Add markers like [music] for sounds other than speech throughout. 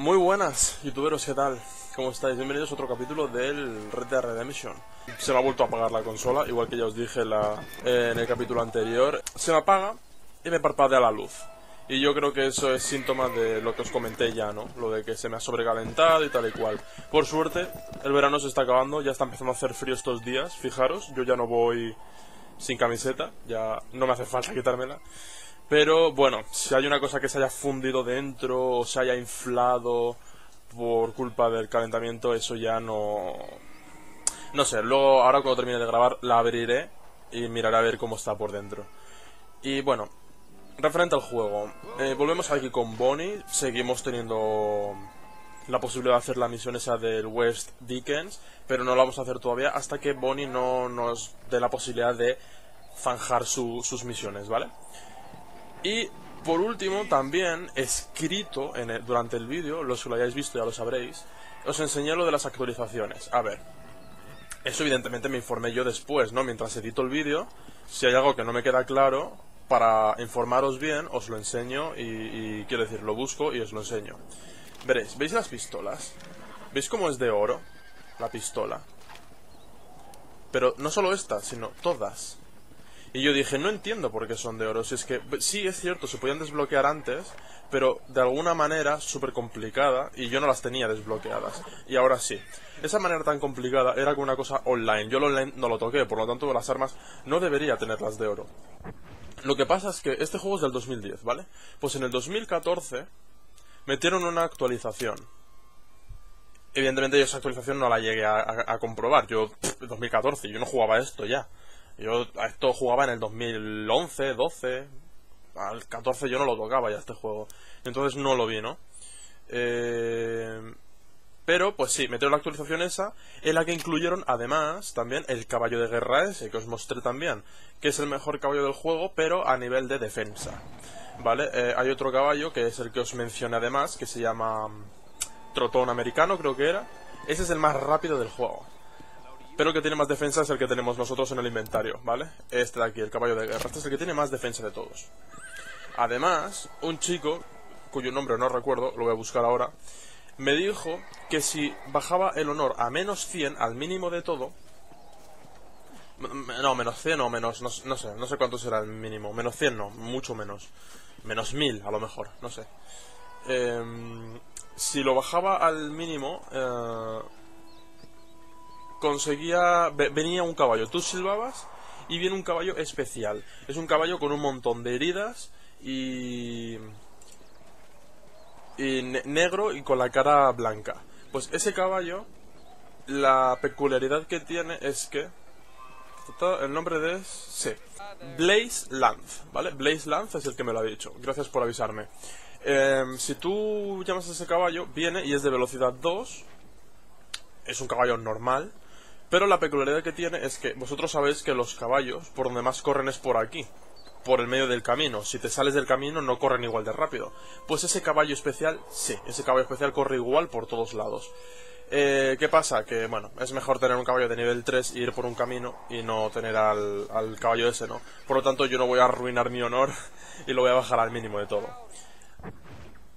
Muy buenas, youtuberos, ¿qué tal? ¿Cómo estáis? Bienvenidos a otro capítulo del Red Dead Redemption. Se me ha vuelto a apagar la consola, igual que ya os dije en el capítulo anterior. Se me apaga y me parpadea la luz. Y yo creo que eso es síntoma de lo que os comenté ya, ¿no? Lo de que se me ha sobrecalentado y tal y cual. Por suerte, el verano se está acabando, ya está empezando a hacer frío estos días, fijaros, yo ya no voy sin camiseta, ya no me hace falta quitármela. Pero bueno, si hay una cosa que se haya fundido dentro o se haya inflado por culpa del calentamiento, eso ya no... No sé, luego ahora cuando termine de grabar la abriré y miraré a ver cómo está por dentro. Y bueno, referente al juego, eh, volvemos aquí con Bonnie, seguimos teniendo la posibilidad de hacer la misión esa del West Dickens, pero no la vamos a hacer todavía hasta que Bonnie no nos dé la posibilidad de zanjar sus misiones, ¿vale? Y por último, también escrito en durante el vídeo, los que lo hayáis visto ya lo sabréis, os enseñé lo de las actualizaciones. A ver, eso evidentemente me informé yo después, ¿no? Mientras edito el vídeo, si hay algo que no me queda claro, para informaros bien, os lo enseño y, y quiero decir, lo busco y os lo enseño. Veréis, ¿veis las pistolas? ¿Veis cómo es de oro la pistola? Pero no solo esta, sino todas. Y yo dije, no entiendo por qué son de oro. Si es que, sí, es cierto, se podían desbloquear antes, pero de alguna manera súper complicada, y yo no las tenía desbloqueadas. Y ahora sí. Esa manera tan complicada era con una cosa online. Yo lo online no lo toqué, por lo tanto las armas no debería tenerlas de oro. Lo que pasa es que este juego es del 2010, ¿vale? Pues en el 2014 metieron una actualización. Evidentemente yo esa actualización no la llegué a, comprobar. Yo, 2014, yo no jugaba esto ya. Yo a esto jugaba en el 2011, 12, al 14 yo no lo tocaba ya este juego. Entonces no lo vi, ¿no? Eh, pero, pues sí, metieron la actualización esa, en la que incluyeron además también el caballo de guerra ese, que os mostré también, que es el mejor caballo del juego, pero a nivel de defensa. ¿Vale? Eh, hay otro caballo, que es el que os mencioné además, que se llama mm, Trotón Americano, creo que era. Ese es el más rápido del juego pero el que tiene más defensa es el que tenemos nosotros en el inventario, ¿vale? Este de aquí, el caballo de guerra. Este es el que tiene más defensa de todos. Además, un chico, cuyo nombre no recuerdo, lo voy a buscar ahora, me dijo que si bajaba el honor a menos 100, al mínimo de todo... No, menos 100 o menos, no, sé, no sé cuánto será el mínimo. Menos 100 no, mucho menos. Menos 1000 a lo mejor, no sé. Em, si lo bajaba al mínimo... Eh, conseguía... venía un caballo, tú silbabas y viene un caballo especial. Es un caballo con un montón de heridas y... y negro y con la cara blanca. Pues ese caballo, la peculiaridad que tiene es que... El nombre de... Sí. Blaze Lance, ¿vale? Blaze Lance es el que me lo ha dicho. Gracias por avisarme. Em, si tú llamas a ese caballo, viene y es de velocidad 2. Es un caballo normal. Pero la peculiaridad que tiene es que vosotros sabéis que los caballos, por donde más corren es por aquí, por el medio del camino. Si te sales del camino no corren igual de rápido. Pues ese caballo especial, sí, ese caballo especial corre igual por todos lados. Eh, ¿Qué pasa? Que, bueno, es mejor tener un caballo de nivel 3 y ir por un camino y no tener al, al caballo ese, ¿no? Por lo tanto, yo no voy a arruinar mi honor [laughs] y lo voy a bajar al mínimo de todo.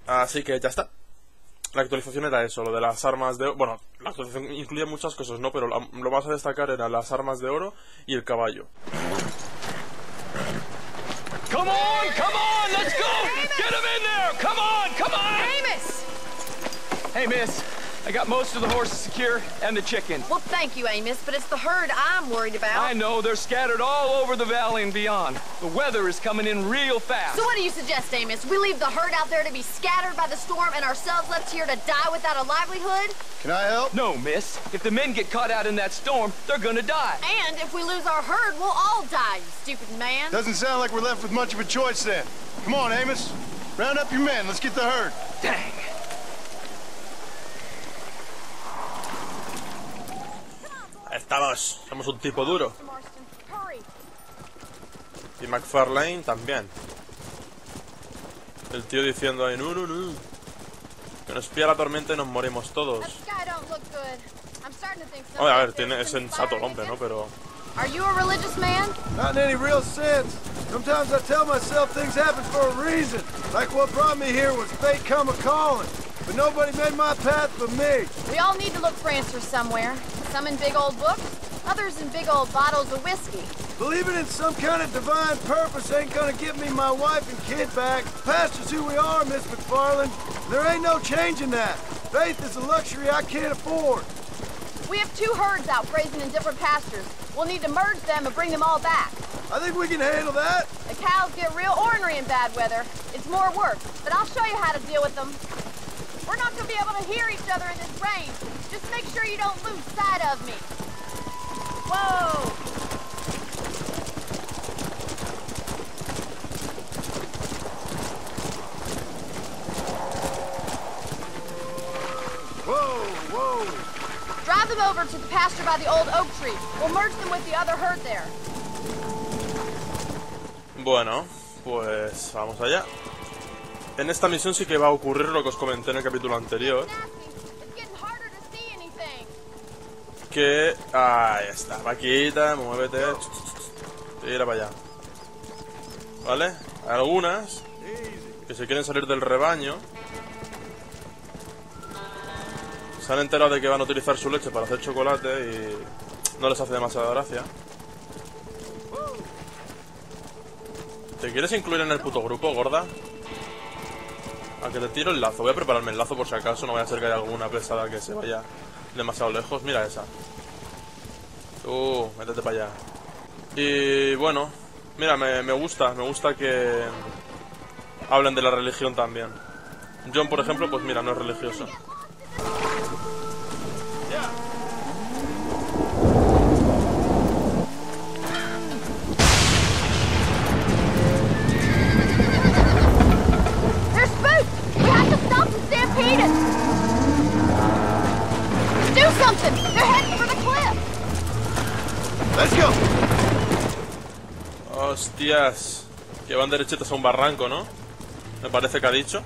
Así que ya está la actualización era eso, lo de las armas de oro. Bueno, la actualización incluye muchas cosas, ¿no? Pero lo más a destacar era las armas de oro y el caballo. Come on, come on, let's go! Get him in there! Come on, come on! Amos! Hey, miss. I got most of the horses secure and the chickens. Well, thank you, Amos, but it's the herd I'm worried about. I know. They're scattered all over the valley and beyond. The weather is coming in real fast. So what do you suggest, Amos? We leave the herd out there to be scattered by the storm and ourselves left here to die without a livelihood? Can I help? No, miss. If the men get caught out in that storm, they're gonna die. And if we lose our herd, we'll all die, you stupid man. Doesn't sound like we're left with much of a choice then. Come on, Amos. Round up your men. Let's get the herd. Dang. Estamos, somos un tipo duro. Y McFarlane también. El tío diciendo ahí, no, no, no. Que nos pilla la tormenta y nos morimos todos. Oye, a ver, tiene, es sensato el hombre, ¿no? Pero... Are you a religious man? Not in any real sense. Sometimes I tell myself things happen for a reason. Like what brought me here was fate come a calling. But nobody made my path but me. We all need to look for answers somewhere. Some in big old books, others in big old bottles of whiskey. Believing in some kind of divine purpose ain't gonna give me my wife and kid back. Pastor's who we are, Miss McFarland. There ain't no changing that. Faith is a luxury I can't afford. We have two herds out grazing in different pastures. We'll need to merge them and bring them all back. I think we can handle that. The cows get real ornery in bad weather. It's more work, but I'll show you how to deal with them. We're not going to be able to hear each other in this rain. Just make sure you don't lose sight of me. Whoa! Whoa, whoa. Drive them over to the pasture by the old oak tree. We'll merge them with the other herd there. Bueno, pues vamos allá. En esta misión sí que va a ocurrir lo que os comenté en el capítulo anterior. Que... Ahí está, vaquita, muévete. Tira para allá. ¿Vale? Algunas que se quieren salir del rebaño. Se han enterado de que van a utilizar su leche para hacer chocolate y no les hace demasiada gracia. ¿Te quieres incluir en el puto grupo, gorda? A que te tiro el lazo. Voy a prepararme el lazo por si acaso. No vaya a ser que haya alguna pesada que se vaya demasiado lejos. Mira esa. Tú, métete para allá. Y bueno, mira, me, me gusta. Me gusta que hablen de la religión también. John, por ejemplo, pues mira, no es religioso. Que van derechitos a un barranco, ¿no? Me parece que ha dicho.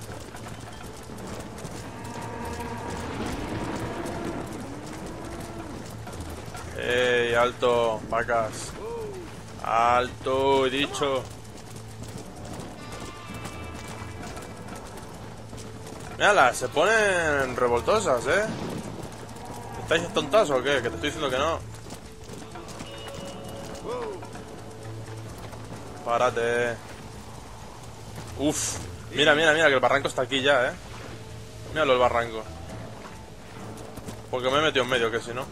¡Ey, alto, vacas! ¡Alto, he dicho! Mírala, se ponen revoltosas, ¿eh? ¿Estáis tontas o qué? Que te estoy diciendo que no. Párate. Uf. Mira, mira, mira, que el barranco está aquí ya, ¿eh? Míralo el barranco. Porque me he metido en medio, que si no.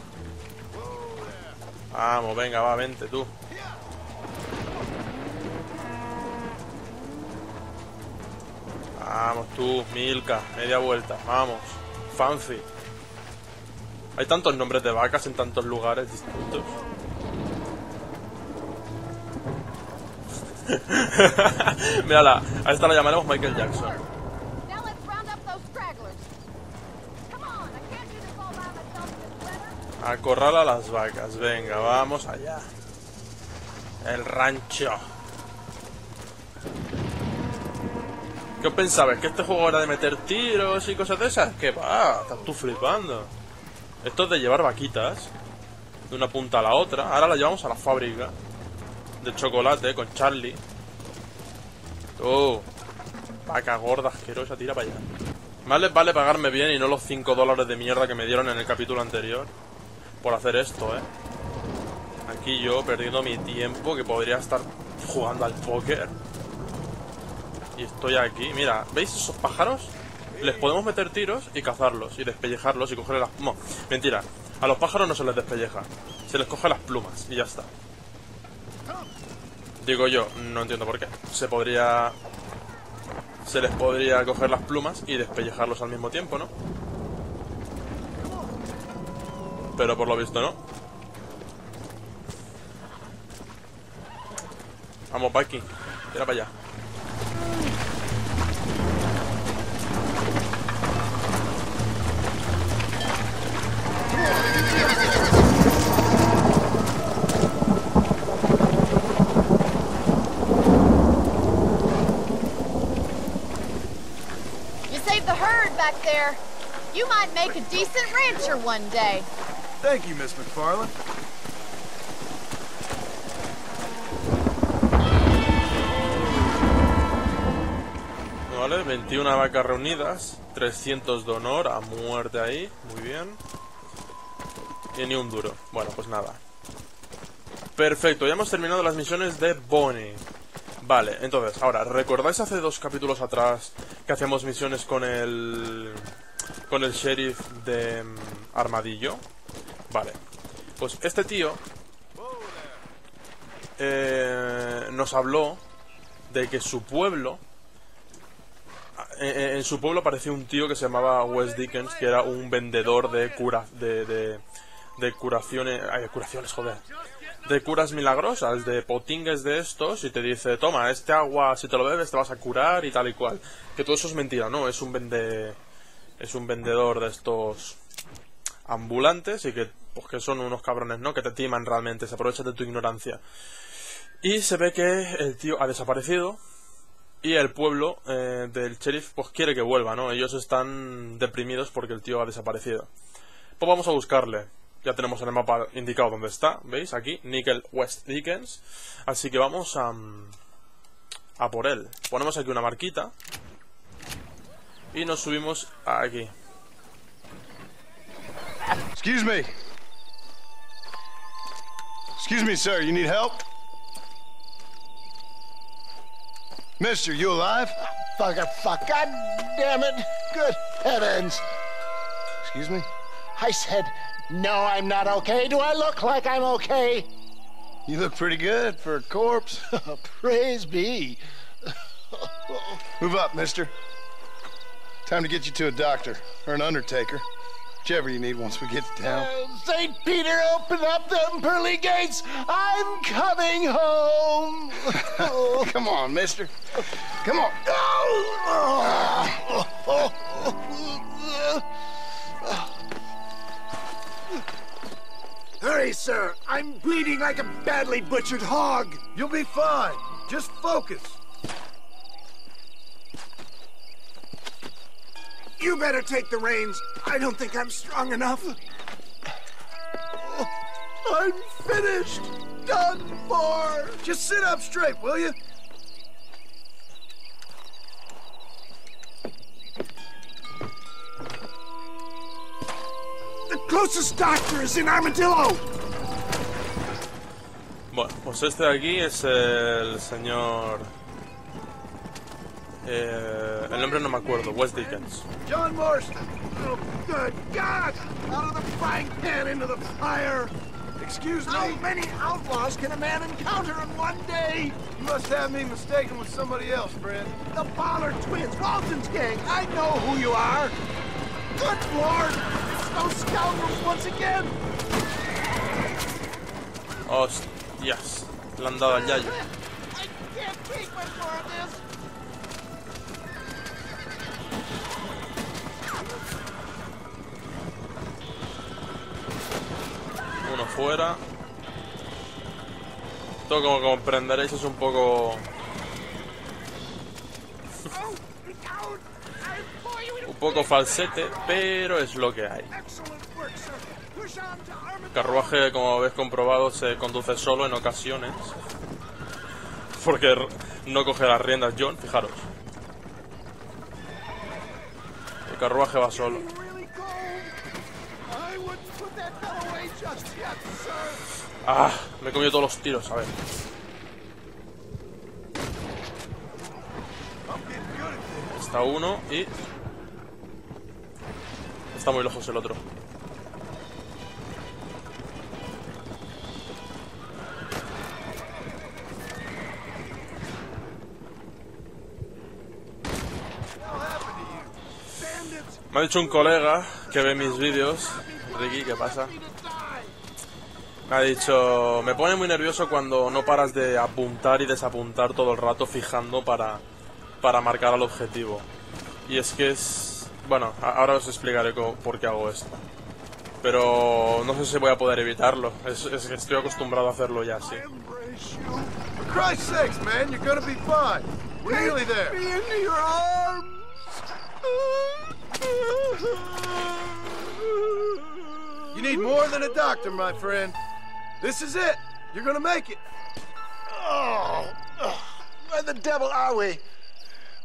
Vamos, venga, va, vente tú. Vamos tú, Milka, media vuelta, vamos. Fancy. Hay tantos nombres de vacas en tantos lugares distintos. [laughs] Mírala, a esta la llamaremos Michael Jackson. Acorrala a las vacas. Venga, vamos allá. El rancho. ¿Qué os pensabais? ¿Que este juego era de meter tiros y cosas de esas? ¿Qué va? Estás tú flipando. Esto es de llevar vaquitas de una punta a la otra. Ahora la llevamos a la fábrica de chocolate con Charlie. Tú, vaca gorda, asquerosa, tira para allá. Más les vale pagarme bien y no los 5 dólares de mierda que me dieron en el capítulo anterior por hacer esto, ¿eh? Aquí yo perdiendo mi tiempo que podría estar jugando al póker. Y estoy aquí. Mira, ¿veis esos pájaros? Les podemos meter tiros y cazarlos y despellejarlos y cogerle las... No, mentira. A los pájaros no se les despelleja. Se les coge las plumas y ya está. Digo yo, no entiendo por qué. Se podría... Se les podría coger las plumas y despellejarlos al mismo tiempo, ¿no? Pero por lo visto no. Vamos, Paki. Tira para allá. You saved the herd back there. You might make a decent rancher one day. Thank you, Miss McFarland. Vale, 21 vacas reunidas. 300 de honor a muerte ahí. Muy bien. Y ni un duro. Bueno, pues nada. Perfecto, ya hemos terminado las misiones de Bonnie. Vale, entonces, ahora, ¿recordáis hace dos capítulos atrás que hacíamos misiones con el... con el sheriff de mm, Armadillo? Vale. Pues este tío... eh, nos habló de que su pueblo... En, en su pueblo apareció un tío que se llamaba Wes Dickens, que era un vendedor de cura... de... de, de curaciones... Ay, curaciones, joder de curas milagrosas, de potingues de estos, y te dice, toma, este agua, si te lo bebes te vas a curar y tal y cual. Que todo eso es mentira, ¿no? Es un vende... Es un vendedor de estos ambulantes y que, pues que son unos cabrones, ¿no? Que te timan realmente, se aprovechan de tu ignorancia. Y se ve que el tío ha desaparecido y el pueblo eh, del sheriff pues quiere que vuelva, ¿no? Ellos están deprimidos porque el tío ha desaparecido. Pues vamos a buscarle. Ya tenemos en el mapa indicado dónde está, ¿veis? Aquí, Nickel West Dickens. Así que vamos a, mm, a por él. Ponemos aquí una marquita. Y nos subimos aquí. Excuse me. Excuse me, sir. You need help? Mister, you alive? Fuck, fuck, god damn it. Good heavens. Excuse me? I said, no, I'm not okay. Do I look like I'm okay? You look pretty good for a corpse. [laughs] Praise be. Move up, mister. Time to get you to a doctor or an undertaker. Whichever you need once we get to town. Uh, St. Peter, open up them pearly gates. I'm coming home. [laughs] Come on, mister. Come on. [laughs] Sir. I'm bleeding like a badly butchered hog. You'll be fine. Just focus. You better take the reins. I don't think I'm strong enough. Oh, I'm finished. Done for. Just sit up straight, will you? Closest doctor is in Armadillo. Bueno, pues este de aquí es el señor... Eh, el nombre no me acuerdo, West Dickens. John Marston. Oh, good God! Out of the frying pan into the fire. Excuse me. How many outlaws can a man encounter in one day? You must have me mistaken with somebody else, friend. The Baller twins, Walton's gang. I know who you are. Good Lord! Those scoundrels once again. Hostias, le han dado al yayo. Uno fuera. Todo como comprenderéis es un poco... Un poco falsete, pero es lo que hay. El carruaje, como habéis comprobado, se conduce solo en ocasiones. Porque no coge las riendas John, fijaros. El carruaje va solo. Ah, me he comido todos los tiros, a ver. Está uno y... Está muy lejos el otro. Me ha dicho un colega que ve mis vídeos. Ricky, ¿qué pasa? Me ha dicho, me pone muy nervioso cuando no paras de apuntar y desapuntar todo el rato fijando para, para marcar al objetivo. Y es que es... Bueno, ahora os explicaré por qué hago esto. Pero no sé si voy a poder evitarlo. Es, es que estoy acostumbrado a hacerlo ya, sí. Embrace you. For Christ's sakes, man, you're gonna be fine. We're nearly there. Me into your arms. You need more than a doctor, my friend. This is it. You're gonna make it. Oh, ugh. where the devil are we?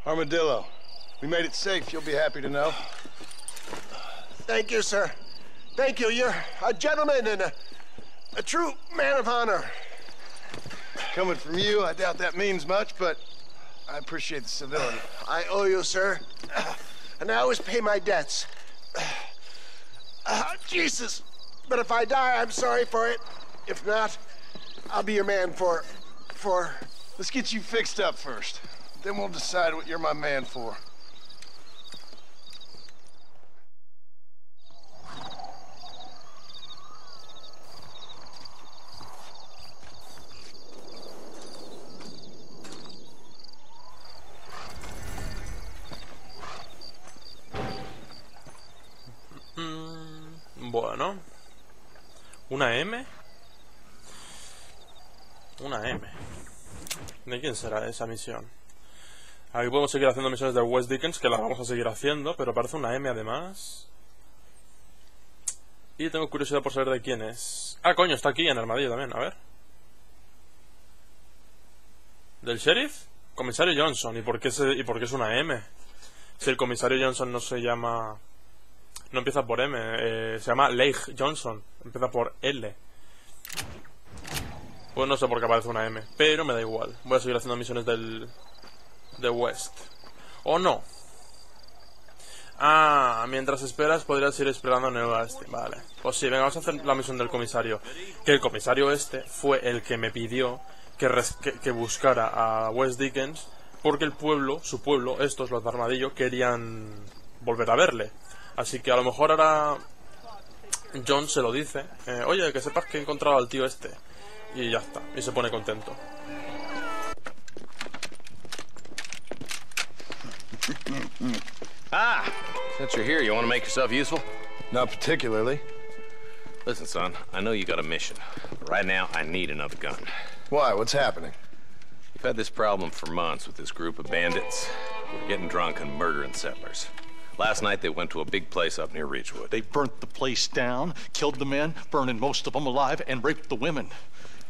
Armadillo. We made it safe, you'll be happy to know. Thank you, sir. Thank you. You're a gentleman and a, a true man of honor. Coming from you, I doubt that means much, but I appreciate the civility. I owe you, sir. And I always pay my debts. Ah, Jesus. But if I die, I'm sorry for it. If not, I'll be your man for. for. Let's get you fixed up first. Then we'll decide what you're my man for. Será esa misión? Aquí podemos seguir haciendo misiones de West Dickens, que las vamos a seguir haciendo, pero parece una M además. Y tengo curiosidad por saber de quién es. Ah, coño, está aquí en Armadillo también, a ver. ¿Del sheriff? Comisario Johnson. ¿Y por qué, se- y por qué es una M? Si el comisario Johnson no se llama... No empieza por M, eh, se llama Leigh Johnson. Empieza por L. Pues no sé por qué aparece una M, pero me da igual. Voy a seguir haciendo misiones del. de West. ¿O no? Ah, mientras esperas podrías ir explorando en el oeste. Vale. Pues sí, venga, vamos a hacer la misión del comisario. Que el comisario este fue el que me pidió que, que, que buscara a West Dickens porque el pueblo, su pueblo, estos, los de Armadillo, querían volver a verle. Así que a lo mejor ahora John se lo dice. eh, Oye, que sepas que he encontrado al tío este. Y ya está. Y se pone contento. Ah, since you're here, you want to make yourself useful? Not particularly. Listen, son, I know you got a mission. But right now, I need another gun. Why? What's happening? We've had this problem for months with this group of bandits. We're getting drunk and murdering settlers. Last night, they went to a big place up near Ridgewood. They burnt the place down, killed the men, burning most of them alive, and raped the women.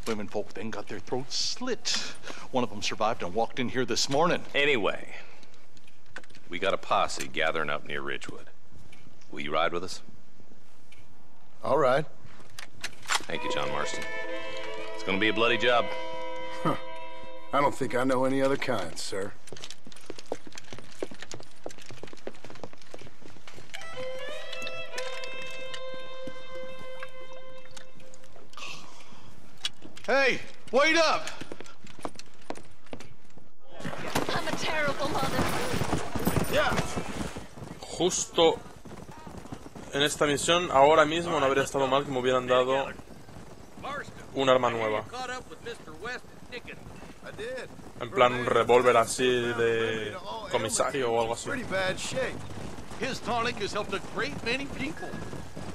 Women folk then got their throats slit. One of them survived and walked in here this morning. Anyway, we got a posse gathering up near Ridgewood. Will you ride with us? All right. Thank you, John Marston. It's gonna be a bloody job. Huh. I don't think I know any other kind, sir. Hey, wait up! I'm a terrible mother. Justo en esta misión, ahora mismo no habría estado mal que me hubieran dado un arma nueva. En plan un revólver así de comisario o algo así. Pretty bad shape. His tonic has helped a great many people.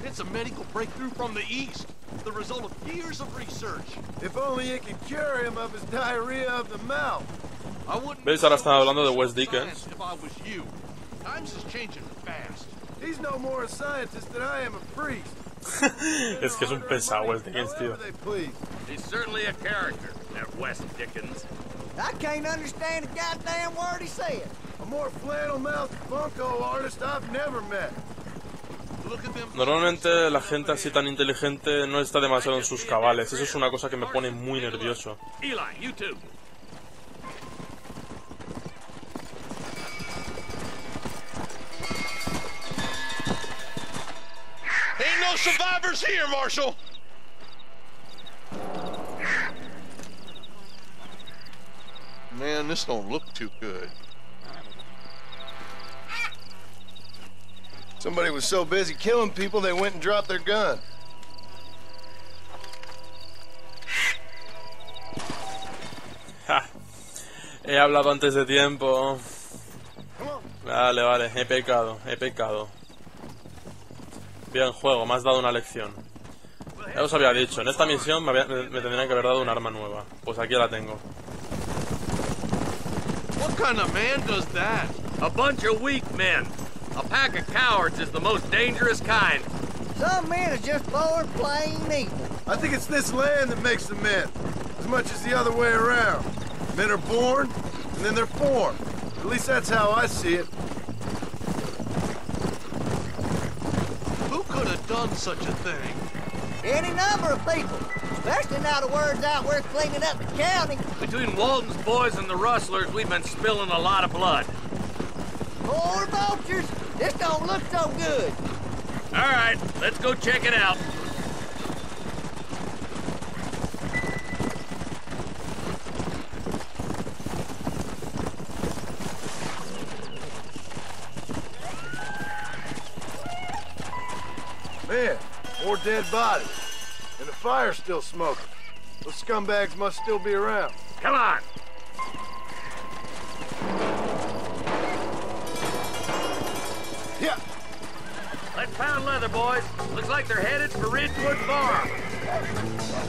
It's a medical breakthrough from the East, the result of years of research. If only it could cure him of his diarrhea of the mouth. I wouldn't ¿Veis? Ahora están hablando de Wes Dickens. If I was you. Times is changing fast. He's no more a scientist than I am a priest. [laughs] es que es un pesado Wes Dickens, tío. However they please. He's certainly a character, that West Dickens. I can't understand a goddamn word he said. A more flannel-mouthed bunko artist I've never met. Normalmente la gente así tan inteligente no está demasiado en sus cabales. Eso es una cosa que me pone muy nervioso. Ain't no survivors here, Marshal! Man, this don't look too good. Somebody was so busy killing people they went and dropped their gun. Ja. He hablado antes de tiempo. Vale, vale, he pecado, he pecado. Bien, juego, me has dado una lección. Ya os había dicho, en esta misión me, había- me- me tendrían que haber dado un arma nueva. Pues aquí la tengo. What kind of man does that? A bunch of weak men. A pack of cowards is the most dangerous kind. Some men are just born plain evil. I think it's this land that makes the men, as much as the other way around. Men are born, and then they're formed. At least that's how I see it. Who could have done such a thing? Any number of people. Especially now the word's out we're cleaning up the county. Between Walton's boys and the rustlers, we've been spilling a lot of blood. Poor vultures! This don't look so good. All right, let's go check it out. Man, more dead bodies. And the fire's still smoking. Those scumbags must still be around. Come on. Boys. Looks like they're headed for Ridgewood Farm.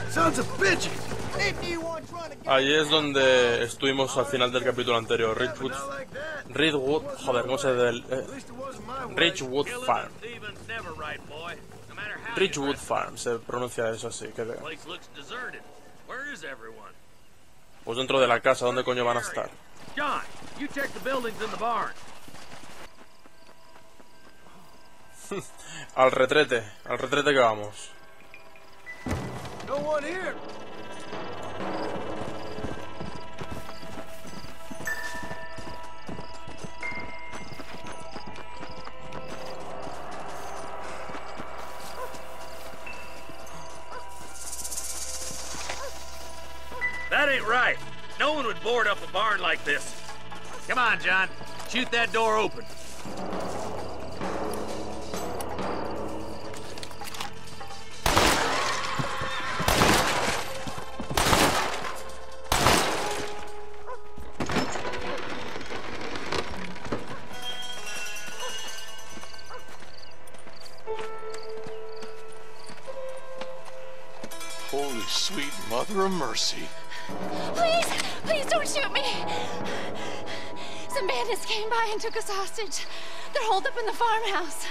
sons of bitches! 51 trying to get Ahí es donde estuvimos al final del capítulo anterior. Ridgewood. Ridgewood. Joder, ¿cómo se del, eh. Ridgewood Farm. Ridgewood. Farm, se pronuncia eso así. Que, Place looks deserted. Where is everyone? pues dentro de la casa, ¿dónde coño van a estar? John, you check the buildings in the barn. [laughs] Al retrete, al retrete que vamos. No one here. That ain't right. No one would board up a barn like this. Come on, John. Shoot that door open. Mother of mercy. Please, please don't shoot me. Some bandits came by and took us hostage. They're holed up in the farmhouse.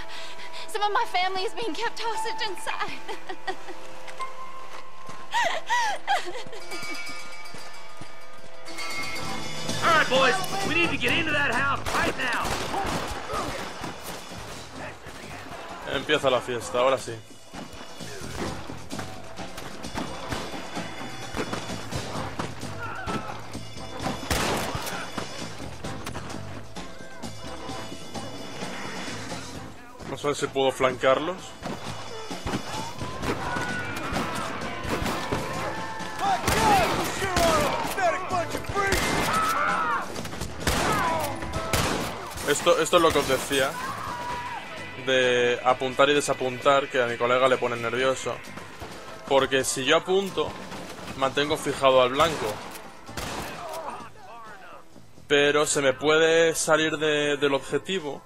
Some of my family is being kept hostage inside. All right, boys. We need to get into that house right now. Empieza la fiesta, ahora sí. A pathetic bunch of freaks! Esto, esto es lo que os decía. De apuntar y desapuntar, que a mi colega le pone nervioso. Porque si yo apunto, mantengo fijado al blanco. Pero se me puede salir de- del objetivo.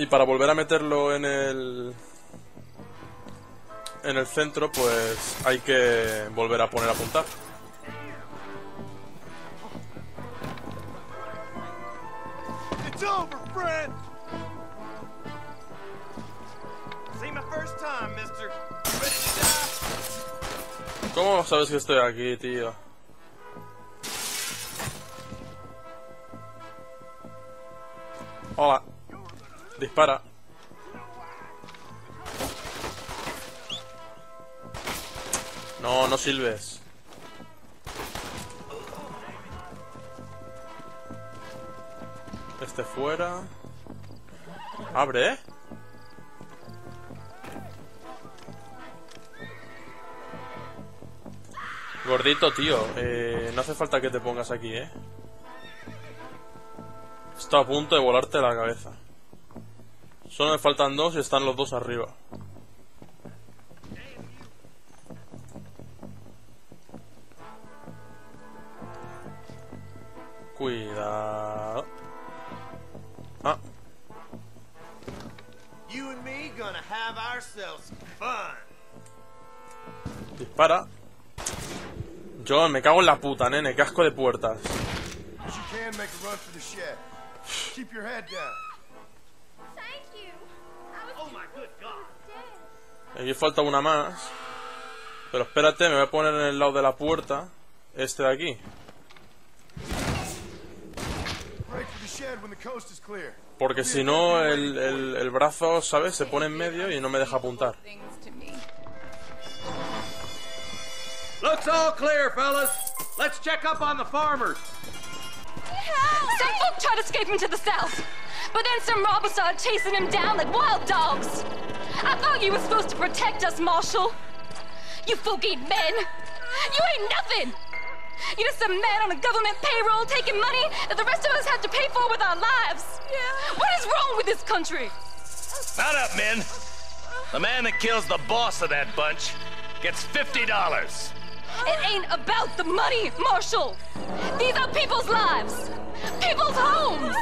Y para volver a meterlo en el... En el centro, pues hay que volver a poner a apuntar. It's over, friend! See my first time, mister. Ready to die? ¿Cómo sabes que estoy aquí, tío? Hola. Dispara. No, no silbes. Este fuera. Abre. Gordito, tío, eh, no hace falta que te pongas aquí, ¿eh? Está a punto de volarte la cabeza. Solo me faltan dos y están los dos arriba. Cuidado. Ah, You and me gonna have ourselves fun. dispara. John, me cago en la puta, nene, casco de puertas. Aquí falta una más. Pero espérate, me voy a poner en el lado de la puerta. Este de aquí. Porque si no, el, el- el brazo, ¿sabes? Se pone en medio y no me deja apuntar. Looks all clear, fellas. Let's check up on the farmers. Some folk tried escaping to the south, but then some robbers started chasing him down like wild dogs. I thought you were supposed to protect us, Marshal. You folk ain't men. You ain't nothing. You're just some man on a government payroll taking money that the rest of us have to pay for with our lives. Yeah. What is wrong with this country? Mount up, men. The man that kills the boss of that bunch gets $50. It ain't about the money, Marshal. These are people's lives, people's homes.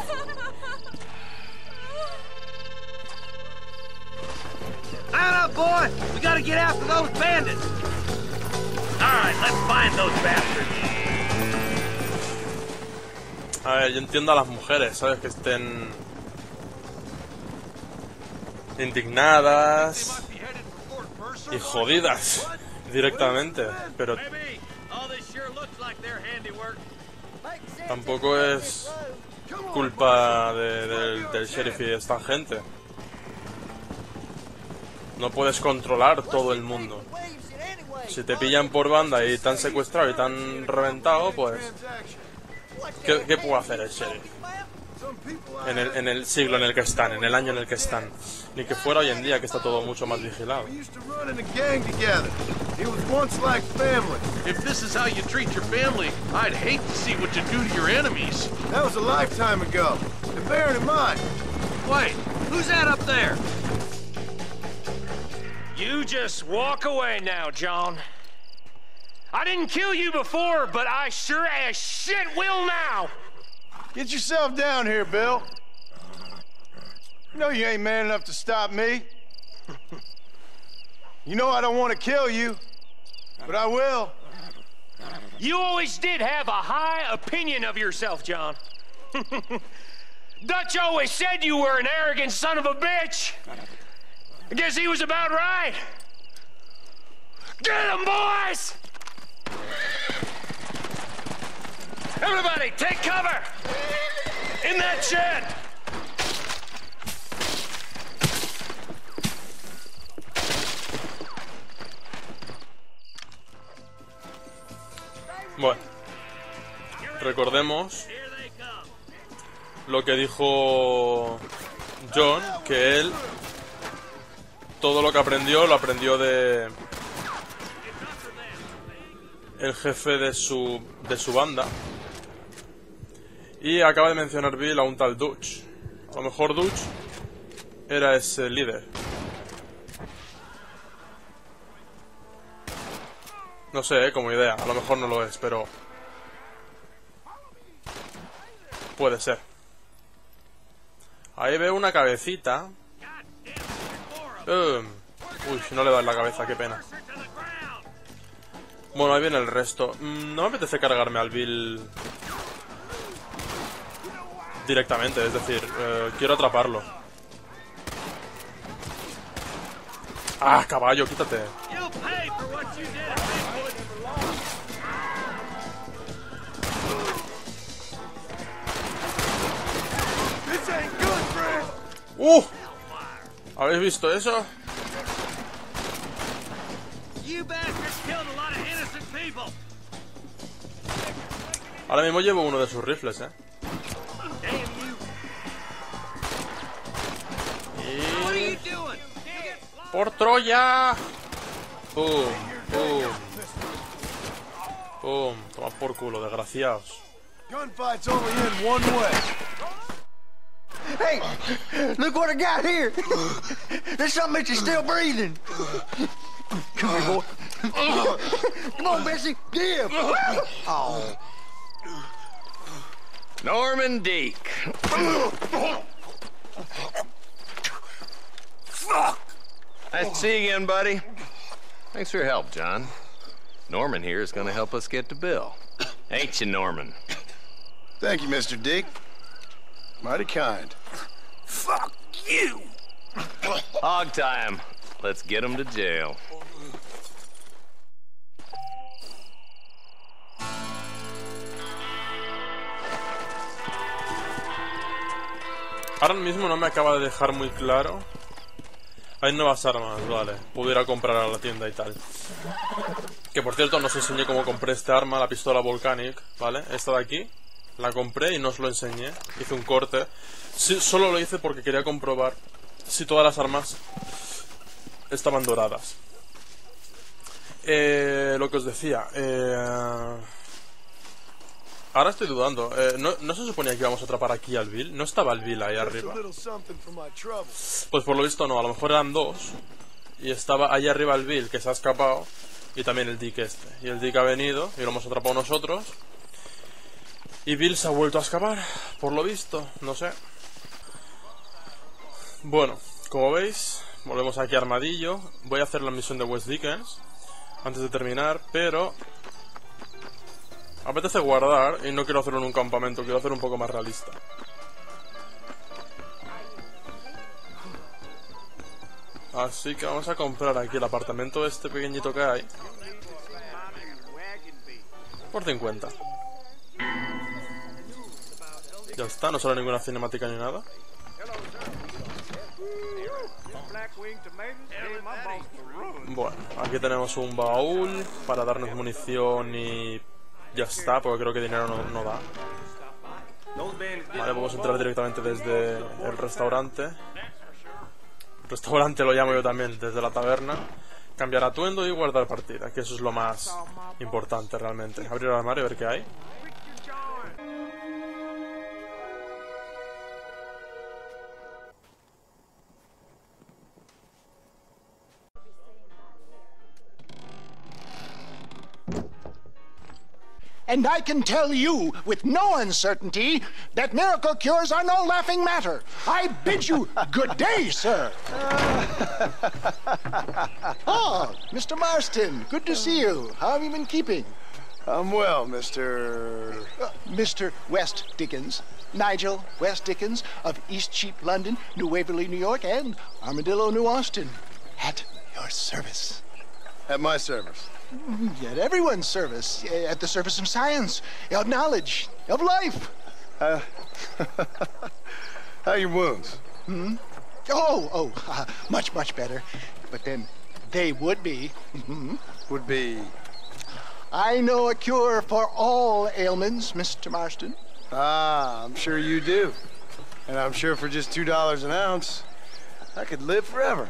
Man up, boy! We gotta get after those bandits! Alright, let's find those bastards. A ver, yo entiendo a las mujeres, ¿sabes? Que estén indignadas y jodidas directamente, pero tampoco es culpa de- del sheriff y de esta gente. No puedes controlar todo el mundo. Si te pillan por banda y te han secuestrado y te han reventado, pues... ¿Qué, qué puede hacer el sheriff? En el, en el siglo en el que están, en el año en el que están. Ni que fuera hoy en día que está todo mucho más vigilado. We used to run in a gang together. It was once like family. If this is how you treat your family, I'd hate to see what you do to your enemies. That was a lifetime ago. And bearing in mind, Wait, who's that up there? You just walk away now, John. I didn't kill you before, but I sure as shit will now. Get yourself down here, Bill. You know you ain't man enough to stop me. You know I don't want to kill you, but I will. You always did have a high opinion of yourself, John. [laughs] Dutch always said you were an arrogant son of a bitch. I guess he was about right. Get him, boys! Everybody, take cover! In that shed! Bueno, recordemos lo que dijo John, que él todo lo que aprendió lo aprendió de el jefe de su de su banda. Y acaba de mencionar Bill a un tal Dutch. A lo mejor Dutch era ese líder. No sé, eh, como idea. A lo mejor no lo es, pero... Puede ser. Ahí veo una cabecita. Um, Uy, no le da en la cabeza, qué pena. Bueno, ahí viene el resto. Mm, No me apetece cargarme al Bill... Directamente, es decir, eh, quiero atraparlo. Ah, caballo, quítate. ¡Uh! ¿Habéis visto eso? You bastards killed a lot of innocent people. Ahora mismo llevo uno de sus rifles, ¿eh? Damn you. What are you doing? ¡Por Troya! ¡Pum! ¡Pum! ¡Pum! Toma por culo, desgraciados. Hey, look what I got here. There's something that you're still breathing. Come here, boy. Come on, Bessie. Give. Oh. Norman Deek. Nice to see you again, buddy. Thanks for your help, John. Norman here is going to help us get to Bill. Ain't you, Norman? Thank you, Mr. Dick. Mighty kind. Fuck you! Hog time. Let's get him to jail. Ahora mismo no me acaba de dejar muy claro. Hay nuevas armas, vale. Pudiera comprar a la tienda y tal. Que por cierto, no os enseñé cómo compré este arma, la pistola Volcanic, ¿vale? Esta de aquí. La compré y no os lo enseñé. Hice un corte. Sí, solo lo hice porque quería comprobar si todas las armas estaban doradas. Eh, lo que os decía. Eh... Ahora estoy dudando. Eh, ¿no, ¿no, se suponía que íbamos a atrapar aquí al Bill? ¿No estaba el Bill ahí arriba? Pues por lo visto no. A lo mejor eran dos. Y estaba ahí arriba el Bill, que se ha escapado. Y también el Dick este. Y el Dick ha venido y lo hemos atrapado nosotros. Y Bill se ha vuelto a escapar. Por lo visto. No sé. Bueno, como veis, volvemos aquí a Armadillo. Voy a hacer la misión de West Dickens antes de terminar, pero apetece guardar y no quiero hacerlo en un campamento, quiero hacer un poco más realista. Así que vamos a comprar aquí el apartamento este pequeñito que hay. Por 50. Ya está, no sale ninguna cinemática ni nada. Bueno, aquí tenemos un baúl para darnos munición y ya está, porque creo que dinero no, no da. Vale, podemos entrar directamente desde el restaurante. Restaurante lo llamo yo también, desde la taberna. Cambiar atuendo y guardar partida, que eso es lo más importante realmente. Abrir el armario y ver qué hay. And I can tell you with no uncertainty that miracle cures are no laughing matter. I bid you [laughs] good day, sir. [laughs] oh, Mr. Marston, good to see you. How have you been keeping? I'm well, Mr. Uh, Mr. West Dickens. Nigel West Dickens of East Cheap, London, New Waverly, New York, and Armadillo, New Austin. At your service. At my service. At everyone's service. At the service of science, of knowledge, of life. Uh, [laughs] how are your wounds? Hmm? Oh, oh, uh, [laughs] much, much better. But then they would be. Mm-hmm. Would be. I know a cure for all ailments, Mr. Marston. Ah, I'm sure you do. And I'm sure for just $2 an ounce, I could live forever.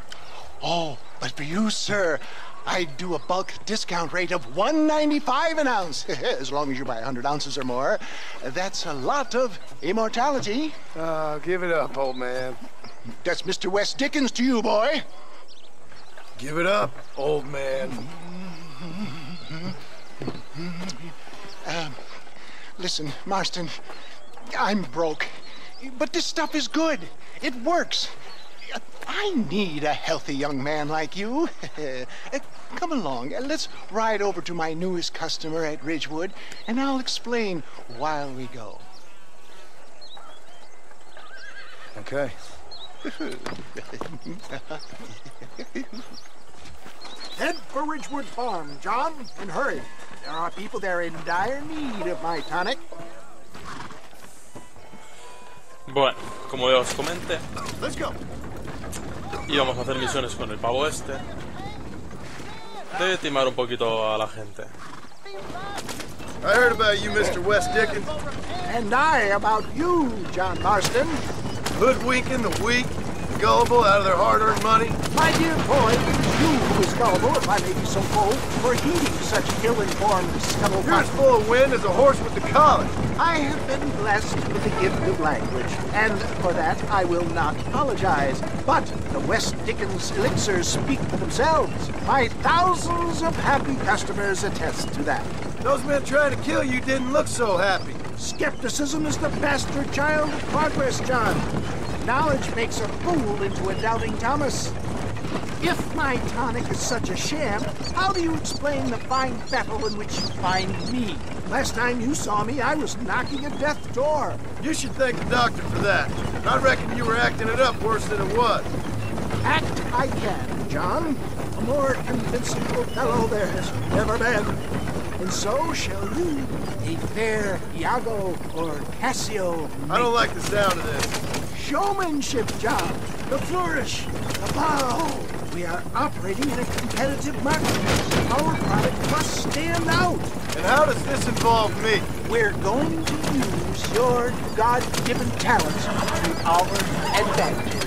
Oh, but for you, sir, I'd do a bulk discount rate of 195 an ounce, [laughs] as long as you buy 100 ounces or more. That's a lot of immortality. Uh, give it up, old man. That's Mr. West Dickens to you, boy. Give it up, old man. Um, listen, Marston, I'm broke, but this stuff is good. It works. I need a healthy young man like you. [laughs] Uh, come along, and let's ride over to my newest customer at Ridgewood, and I'll explain while we go. Okay. [laughs] Head for Ridgewood Farm, John, and hurry. There are people there in dire need of my tonic. Bueno, como ya os comenté, Let's go. Íbamos a hacer misiones con el pavo este. De timar un poquito a la gente. I heard about you, Mr. West Dickens. And I about you, John Marston. Hoodwinking the weak, gullible out of their hard-earned money. My dear boy, it is you who is gullible, if I may be so bold, for heeding such ill-informed scuttle You're as full of wind as a horse with the collar. I have been blessed with the gift of language, and for that I will not apologize. But the West Dickens elixirs speak for themselves. My thousands of happy customers attest to that. Those men trying to kill you didn't look so happy. Skepticism is the bastard child of progress, John. Knowledge makes a fool into a doubting Thomas. If my tonic is such a sham, how do you explain the fine battle in which you find me? Last time you saw me, I was knocking at death's door. You should thank the doctor for that. I reckon you were acting it up worse than it was. Act I can, John. A more convincing fellow there has never been. And so shall you, a fair Iago or Cassio. I don't like the sound of this. Showmanship job. The flourish, the bow. We are operating in a competitive market. Our product must stand out. And how does this involve me? We're going to use your God-given talents to our advantage.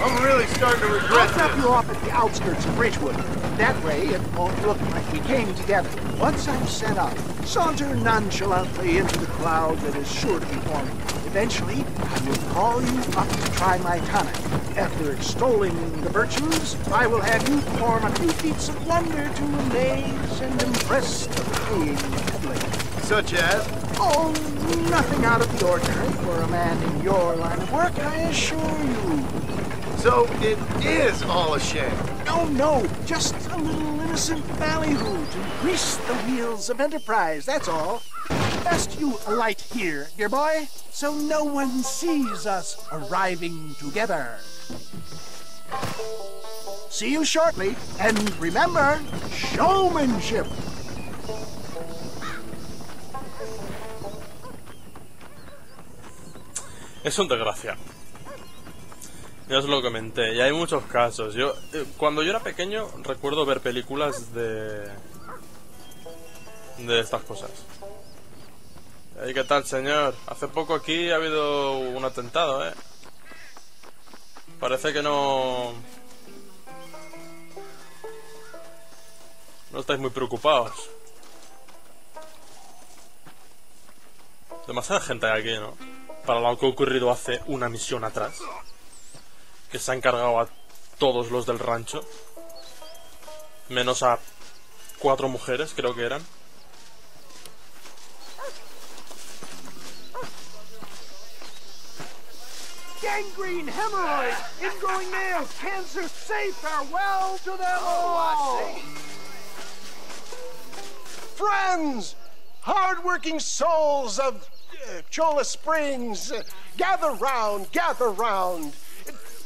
I'm really starting to regret I'll drop you off at the outskirts of Ridgewood. That way, it won't look like we came together. Once I'm set up, saunter nonchalantly into the cloud that is sure to be forming. Eventually, I will call you up to try my tonic. After extolling the virtues, I will have you perform a few feats of wonder to amaze and impress the paying public. Such as? Oh, nothing out of the ordinary for a man in your line of work, I assure you. So it is all a sham? No, no, just a little innocent ballyhoo to grease the wheels of enterprise, that's all. Best you alight here, dear boy, so no one sees us arriving together. See you shortly, and remember, showmanship. Es un desgracia. Ya os lo comenté, y hay muchos casos. Yo, eh, cuando yo era pequeño, recuerdo ver películas de. de estas cosas. ¿Y qué tal, señor? Hace poco aquí ha habido un atentado, ¿eh? Parece que no. No estáis muy preocupados. Demasiada gente hay aquí, ¿no? Para lo que ha ocurrido hace una misión atrás. Que se han cargado a todos los del rancho. Menos a cuatro mujeres, creo que eran. Gangrene, hemorrhoids, ingrowing nails, cancer, say farewell to them all. Friends, hardworking souls of uh, Chola Springs, uh, gather round, gather round.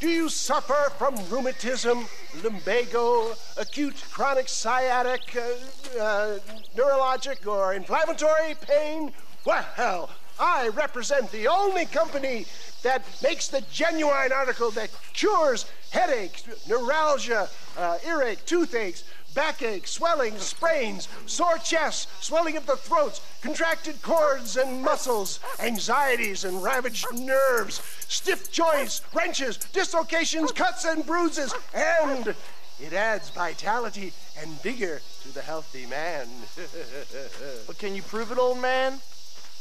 Do you suffer from rheumatism, lumbago, acute chronic sciatic, uh, uh, neurologic, or inflammatory pain? Well, I represent the only company that makes the genuine article that cures headaches, neuralgia, uh, earache, toothaches, backache, swelling, sprains, sore chests, swelling of the throats, contracted cords and muscles, anxieties and ravaged nerves, stiff joints, wrenches, dislocations, cuts and bruises, and it adds vitality and vigor to the healthy man. [laughs] But can you prove it, old man?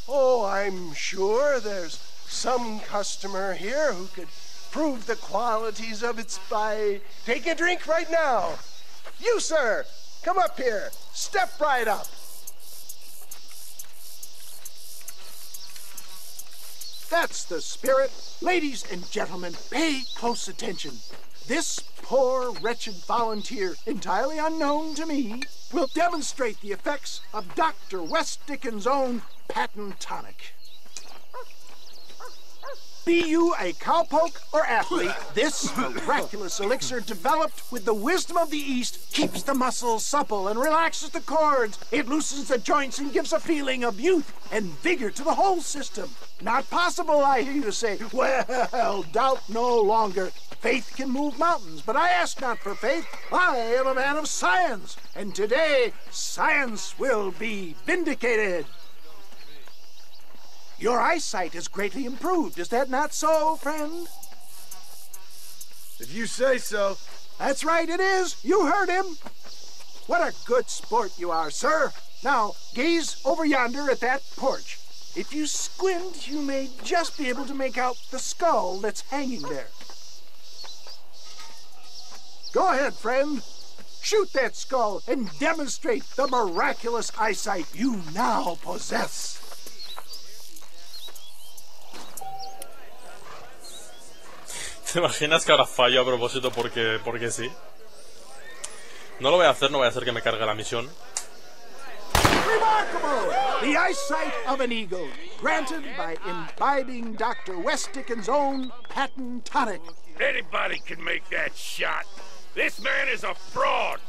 Oh, I'm sure there's some customer here who could prove the qualities of it by taking a drink right now. You, sir, come up here. Step right up. That's the spirit. Ladies and gentlemen, pay close attention. This poor, wretched volunteer, entirely unknown to me, will demonstrate the effects of Dr. West Dickens' own patent tonic. Be you a cowpoke or athlete, this miraculous elixir developed with the wisdom of the East keeps the muscles supple and relaxes the cords. It loosens the joints and gives a feeling of youth and vigor to the whole system. Not possible, I hear you say. Well, [laughs] doubt no longer. Faith can move mountains, but I ask not for faith. I am a man of science, and today science will be vindicated. Your eyesight has greatly improved. Is that not so, friend? If you say so. That's right, it is. You heard him. What a good sport you are, sir. Now, gaze over yonder at that porch. If you squint, you may just be able to make out the skull that's hanging there. Go ahead, friend. Shoot that skull and demonstrate the miraculous eyesight you now possess. ¿Te imaginas que ahora fallo a propósito porque, porque sí? No lo voy a hacer, no voy a hacer que me cargue la misión. Remarkable! The eyesight of an eagle, granted by imbibing Dr. West Dickens' own patent tonic. Anybody can make that shot. This man is a fraud.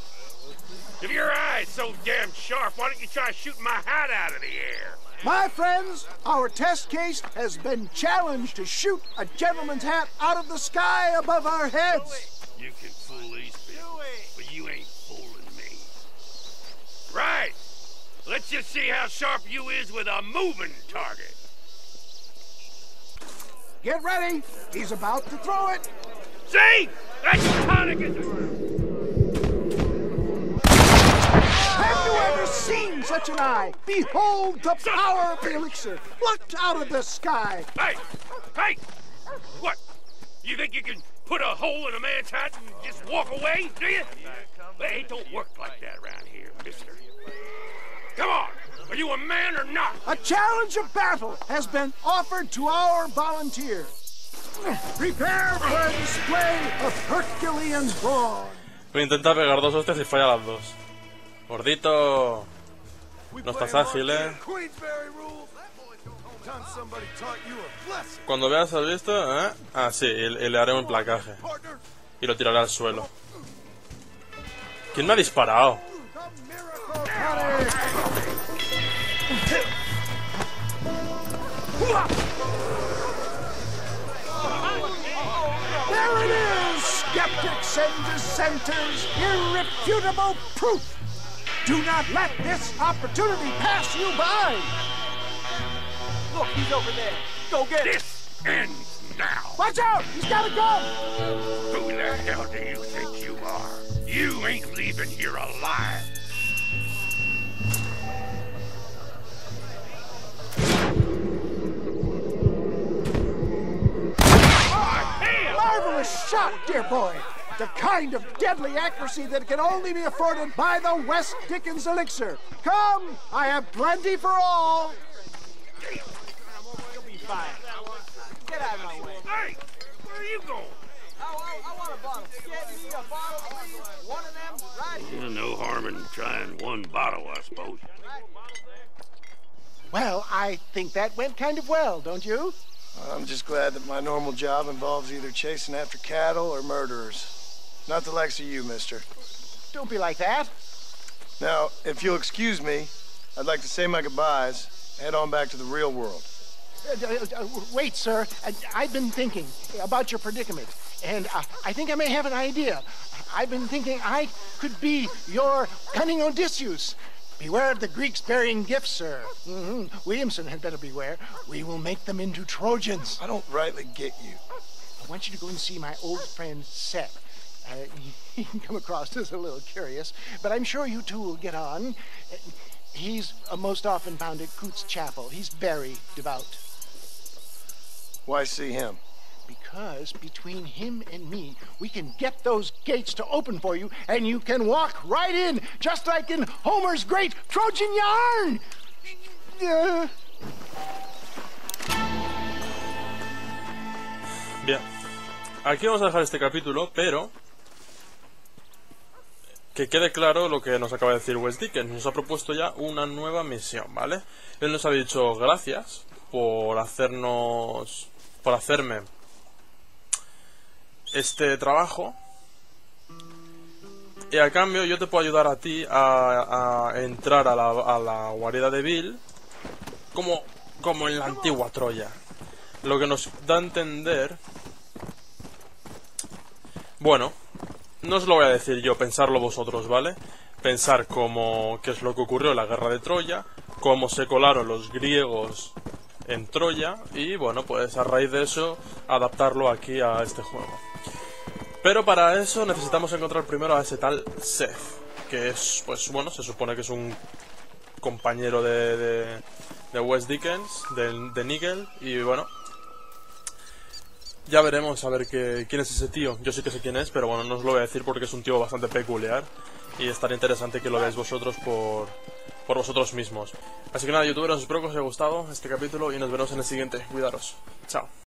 If your eye's so damn sharp, why don't you try shooting my hat out of the air? My friends, our test case has been challenged to shoot a gentleman's hat out of the sky above our heads. You can fool these people, but you ain't fooling me. Right. Let's just see how sharp you is with a moving target. Get ready. He's about to throw it. See? That's tonic is Have you ever seen such an eye? Behold the power of the elixir, plucked out of the sky. Hey! Hey! What? You think you can put a hole in a man's hat and just walk away, do you? Well, it don't work like that around here, mister. Come on! Are you a man or not? A challenge of battle has been offered to our volunteers. Voy a intentar pegar dos hostias y falla las dos. Gordito. No estás ágil, eh. Cuando veas al visto, ¿eh? Ah, sí, y, y le haré un placaje. Y lo tiraré al suelo. ¿Quién me ha disparado? [laughs] There it is, skeptics and dissenters, irrefutable proof. Do not let this opportunity pass you by. Look, he's over there. Go get him. This ends now. Watch out! He's got a gun! Who the hell do you think you are? You ain't leaving here alive. Marvelous shot, dear boy. The kind of deadly accuracy that can only be afforded by the West Dickens elixir. Come, I have plenty for all. You'll be fine. Get out of my way. Hey! Where are you going? I, I, I want a bottle. Get me a bottle, please. One of them, right here. no harm in trying one bottle, I suppose. Well, I think that went kind of well, don't you? I'm just glad that my normal job involves either chasing after cattle or murderers. Not the likes of you, mister. Don't be like that. Now, if you'll excuse me, I'd like to say my goodbyes, head on back to the real world. Uh, uh, uh, wait, sir. I, I've been thinking about your predicament, and uh, I think I may have an idea. I've been thinking I could be your cunning Odysseus. Beware of the Greeks bearing gifts, sir. hmm Williamson had better beware. We will make them into Trojans. I don't rightly get you. I want you to go and see my old friend Seth. Uh, he [laughs] can come across as a little curious, but I'm sure you two will get on. Uh, He's uh, most often found at Coots Chapel. He's very devout. Why see him? Because between him and me, we can get those gates to open for you, and you can walk right in, just like in Homer's great Trojan yarn. Bien. Aquí vamos a dejar este capítulo, pero... Que quede claro lo que nos acaba de decir West Dickens. Nos ha propuesto ya una nueva misión, ¿vale? Él nos ha dicho gracias por hacernos... Por hacerme este trabajo. Y a cambio yo te puedo ayudar a ti a, entrar a la, a la guarida de Bill como, como en la antigua Troya. Lo que nos da a entender... Bueno, no os lo voy a decir yo, pensarlo vosotros, ¿vale? Pensar cómo, qué es lo que ocurrió en la guerra de Troya, cómo se colaron los griegos en Troya y bueno, pues a raíz de eso adaptarlo aquí a este juego. Pero para eso necesitamos encontrar primero a ese tal Seth, que es, pues bueno, se supone que es un compañero de, de, de West Dickens, de, de Nigel, y bueno, ya veremos a ver qué, quién es ese tío. Yo sí que sé quién es, pero bueno, no os lo voy a decir porque es un tío bastante peculiar y estaría interesante que lo veáis vosotros por, por vosotros mismos. Así que nada, youtubers, espero que os haya gustado este capítulo y nos vemos en el siguiente. Cuidaros. Chao.